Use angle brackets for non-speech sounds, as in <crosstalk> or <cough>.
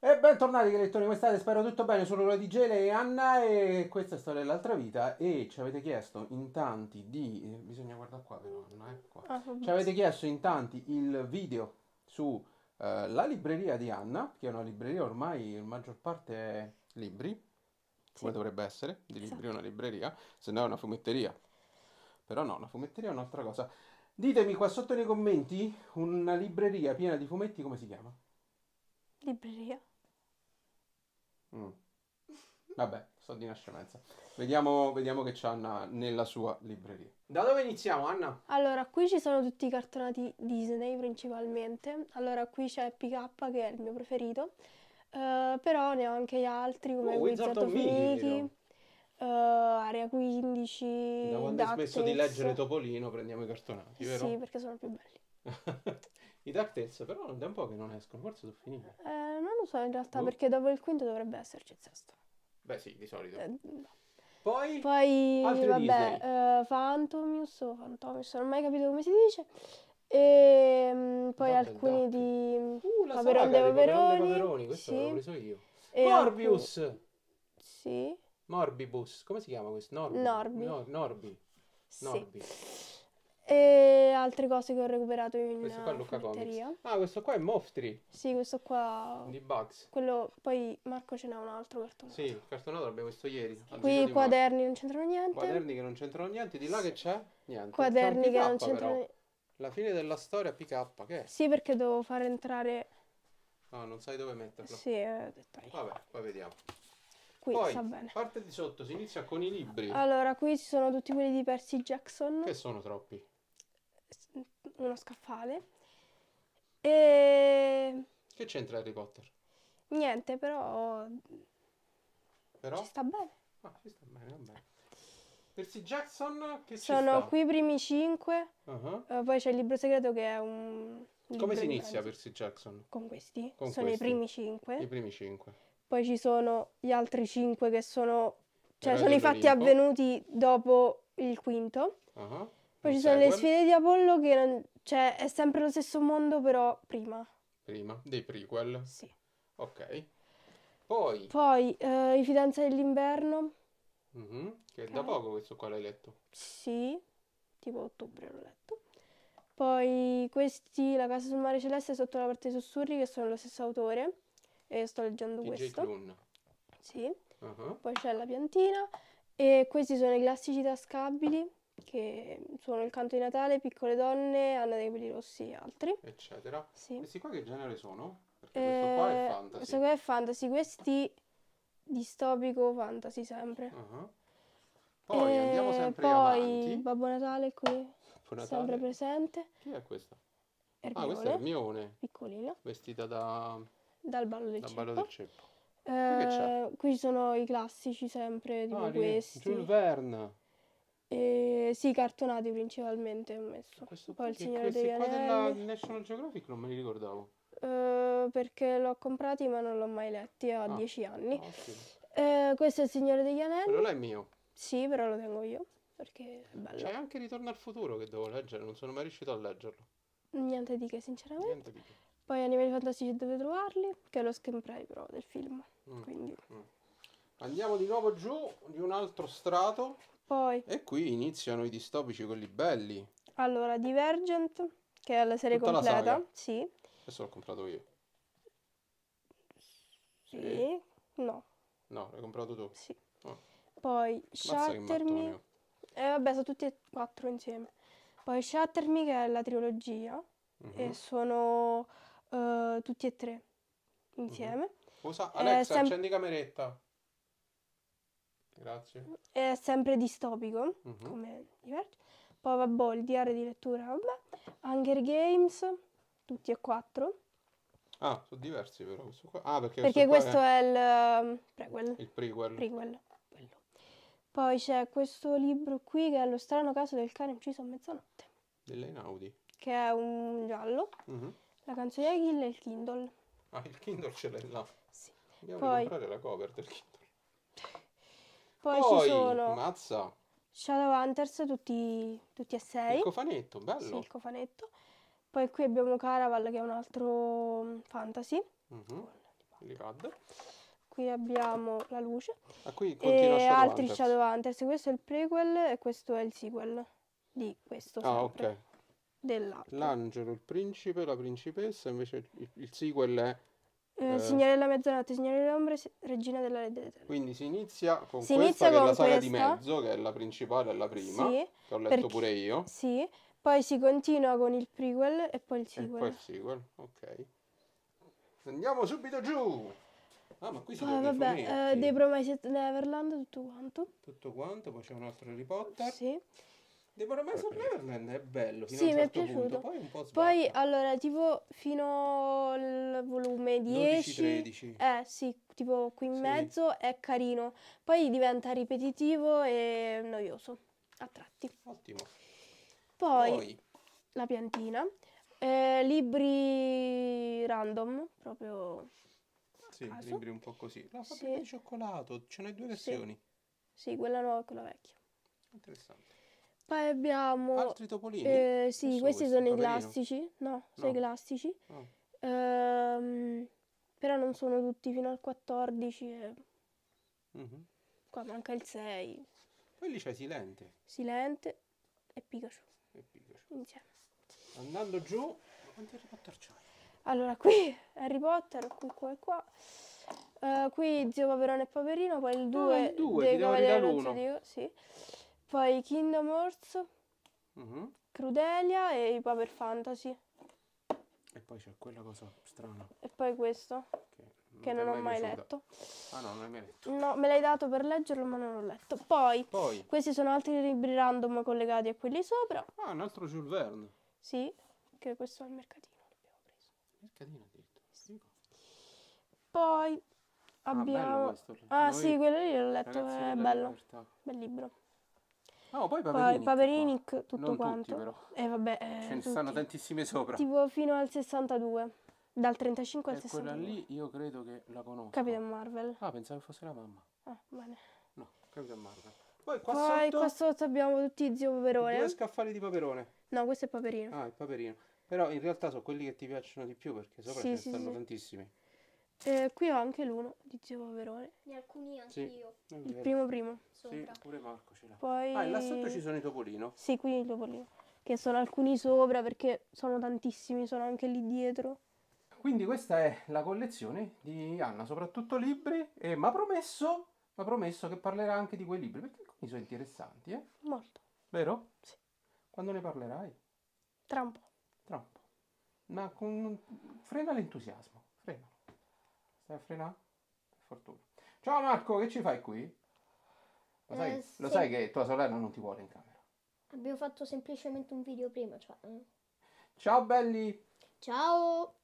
E bentornati lettori, come state? Spero tutto bene, sono Lula di Gele e Anna e questa è Storia dell'altra vita e ci avete chiesto in tanti di... eh, bisogna guardare qua però Anna, eh, qua. Ah. Ci avete chiesto in tanti il video su eh, la libreria di Anna, che è una libreria ormai in maggior parte è libri, come Sì. dovrebbe essere, di libri Esatto. è una libreria, se no è una fumetteria. Però no, una fumetteria è un'altra cosa. Ditemi qua sotto nei commenti una libreria piena di fumetti come si chiama? Libreria. Vabbè, sto di nascemenza. Vediamo, vediamo che c'ha Anna nella sua libreria. Da dove iniziamo, Anna? Allora, qui ci sono tutti i cartonati Disney principalmente. Allora, qui c'è PK che è il mio preferito. Eh, però ne ho anche gli altri come Oh, Wizard Wizard of Mickey, eh, Area 15, Da quando hai smesso di leggere Topolino prendiamo i cartonati, vero? Sì, perché sono più belli. <laughs> I DuckTales però da un po' che non escono, forse sono finiti. Eh, non lo so in realtà, Boh. perché dopo il quinto dovrebbe esserci il sesto. Beh sì, di solito. Eh. Poi, Poi, Altri vabbè, eh, Phantomius o Phantomius, non ho mai capito come si dice. E mm, poi Vabbè, alcuni Duck. di uh, la saga dei dei Paperone dei Paperoni, Paperoni, questo sì. l'avevo preso io. e Morbius! alcuni- Sì, Morbibus, come si chiama questo? Norbi. Norbi. No, Norbi. sì. Norbi. E altre cose che ho recuperato in Questo qua è eh, Luca fumetteria. Comics. Ah, questo qua è Moftri Sì, questo qua, di Bugs. quello, poi Marco ce n'ha un altro cartone. Sì, il cartonato l'abbiamo visto ieri. Qui i quaderni non c'entrano niente. Quaderni che non c'entrano niente, di là che c'è? Niente. Quaderni che non c'entrano niente. La fine della storia PK, che è? Sì, perché devo far entrare... Ah, non sai dove metterlo. Sì, ho detto io. Vabbè, poi vediamo. Qui Poi, sta bene. parte di sotto, si inizia con i libri. Allora, qui ci sono tutti quelli di Percy Jackson. Che sono troppi. Uno scaffale. E Che c'entra Harry Potter? niente, però Però? ci sta bene. Ah, ci sta bene, va bene. Percy Jackson, che Sono qui i primi cinque, Ah, eh, poi c'è il libro segreto che è un... Come si inizia. Percy Jackson? Con questi. Con sono questi. i primi cinque. I primi cinque. Poi ci sono gli altri cinque che sono... Cioè, Eroi sono i fatti avvenuti dopo il quinto. Ah, Poi ci sono le sfide di Apollo che non- cioè, è sempre lo stesso mondo, però prima. Prima, dei prequel. Sì. Ok. Poi, Poi eh, i fidanzati dell'inverno. mhm, che da Ok. poco questo qua l'hai letto. Sì, tipo ottobre l'ho letto. Poi questi, La casa sul mare celeste sotto la parte dei sussurri, che sono lo stesso autore. E sto leggendo TJ questo. Klune. Sì. Ah, Poi c'è la piantina. E questi sono i classici tascabili, che sono Il canto di Natale, Piccole donne, Anna dei capelli rossi e altri. eccetera. Sì. Questi qua che genere sono? Perché questo qua è Eh, fantasy. Questo qua è fantasy, questi distopico fantasy sempre. Ah. Poi andiamo E sempre poi avanti. Babbo Natale qui, sempre Natale. presente. Chi è questa? Ah, questa è Ermione, piccolina, vestita da, dal ballo del da ballo ceppo. del ceppo. Eh, qui ci sono i classici sempre, tipo Ah, questi. Jules Verne. E, sì, cartonati principalmente ho messo. Questo Poi il che Signore questi degli qua della Anelli. National Geographic non me li ricordavo. Eh, perché l'ho comprati ma non l'ho mai letti, ho Ah. 10 anni. Ah, ottimo. Eh, questo è il Signore degli Quello Anelli. là è mio. Sì, però lo tengo io, perché è bello. C'è anche Ritorno al futuro che devo leggere, non sono mai riuscito a leggerlo. Niente di che, sinceramente. Niente di che. Poi Animali Fantastici dove trovarli, che è lo screenplay però del film. Mm. Quindi. Andiamo di nuovo giù di un altro strato Poi, e qui iniziano i distopici, quelli belli. allora, Divergent, che è la serie Tutta la completa. saga? Sì. Questo l'ho comprato io. Sì. No, No, l'hai comprato tu. sì. Oh. Poi Mazza che Shatterme. mattone. E vabbè, sono tutti e quattro insieme. Poi Shatterme, che è la trilogia. Mhm. E sono eh, tutti e tre insieme. Scusa, Eh, Alexa, sem- accendi cameretta. Grazie. È sempre distopico, Mhm. come Divergent. Poi vabbè, il diario di lettura, vabbè. Hunger Games, tutti e quattro. Ah, sono diversi però questo qua. Ah, perché, Perché questo questo qua è il ehm, prequel. è il prequel. prequel. Poi c'è questo libro qui che è Lo strano caso del cane ucciso a mezzanotte, dell'Einaudi. che è un giallo, Mhm. la canzone di Achille e il Kindle. Ah, il Kindle ce l'hai là. Sì. Andiamo Poi- a comprare la cover del Kindle. Poi, Poi, ci sono mazza, Shadowhunters, tutti, tutti e sei. il cofanetto, Sì, bello. il cofanetto. Poi qui abbiamo Caraval che è un altro mm, fantasy. Mhm. l'iPad. Qui abbiamo la luce. Ah, qui E Shadow altri Hunters. Shadowhunters. Questo è il prequel e questo è il sequel di questo Ah, sempre, ok. dell'altro. L'angelo, il principe, la principessa, invece il, il sequel è... Eh, eh. Signore della mezzanotte, Signore delle ombre, Regina della Re delle Terre. Quindi si inizia con Si questa inizia che è la con saga di questa. mezzo, che è la principale e la prima, Sì, che ho letto perché- pure io. sì. Poi si continua con il prequel e poi il E sequel. poi il sequel, ok. Andiamo subito giù! Ah, ma qui si i vabbè, eh, dei Promised Neverland, tutto quanto. Tutto quanto, poi c'è un altro Harry Potter. Sì. The Promised Neverland è bello fino Sì, a un mi è certo punto, piaciuto. poi un po' sbatti. Poi allora, tipo fino al volume 10. 12-13. Eh sì, tipo qui in Sì. mezzo è carino. Poi diventa ripetitivo e noioso a tratti. Ottimo. Poi, Poi, la piantina. Eh, libri random, proprio sì, caso. libri un po' così. La Sì. fabbrica di cioccolato, ce n'è due Sì. versioni. sì, quella nuova e quella vecchia. Interessante. Poi abbiamo Altri topolini? eh, sì, sono questi sono i classici. No, sono i No. classici. Ah, Ehm, però non sono tutti fino al 14 e mhm. qua manca il 6. Poi lì c'è Silente Silente e Pikachu e Pikachu. insieme. Andando giù, quanti Harry Potter c'hai? Allora, qui Harry Potter, qui, qua e qua. Eh, qui Zio Paperone e Paperino, poi il 2 Ah, il due, dei ti devo ridare. Zodiaco, sì. Poi Kingdom Hearts, Mhm. Crudelia e i Paper Fantasy. E poi c'è quella cosa strana E poi questo, che non, che non ho mai piaciuta. letto. Ah no, non l'hai mai letto. No, me l'hai dato per leggerlo, ma non l'ho letto. Poi, Poi, questi sono altri libri random collegati a quelli sopra. ah, un altro Jules Verne. Sì, che questo è al mercatino, l'abbiamo preso. Mercatino addirittura. Figo. Poi Ah, abbiamo... Ah, Noi, sì, quello lì l'ho letto, è bello, libertà. bel libro. Ah, poi Poi Paperini. Paperinic, tutto Non quanto. tutti però. E vabbè, eh, Ce ne tutti. stanno tantissime sopra. Tipo fino al 62. Dal 35 al E quella 62. lì io credo che la conosco. Capitan Marvel. Ah, pensavo fosse la mamma. Ah, bene. No, Capitan Marvel. Poi qua Poi sotto qua sotto abbiamo tutti zio Paperone. due scaffali di paperone. No, questo è Paperino. Ah, il paperino. Però in realtà sono quelli che ti piacciono di più perché sopra Sì, ce ne sì, stanno sì. tantissimi. E qui ho anche l'uno di zio Paperone. Di alcuni anche Sì. io Il primo primo. Sì, sopra. pure Marco ce l'ha. Poi... Ah, e là sotto ci sono i topolino. Sì, qui il topolino. Che sono alcuni sopra perché sono tantissimi, sono anche lì dietro. Quindi questa è la collezione di Anna, soprattutto libri, e mi ha promesso, m'ha promesso che parlerà anche di quei libri, perché alcuni sono interessanti, eh? Molto. Vero? Sì. Quando ne parlerai? Tra un po'. Tra un po'. Ma con... frena l'entusiasmo, frena. Stai a frenare? Per fortuna. Ciao Marco, che ci fai qui? Lo sai, Eh, lo sì. sai che tua sorella non ti vuole in camera. Abbiamo fatto semplicemente un video prima, cioè. eh. Ciao belli! Ciao!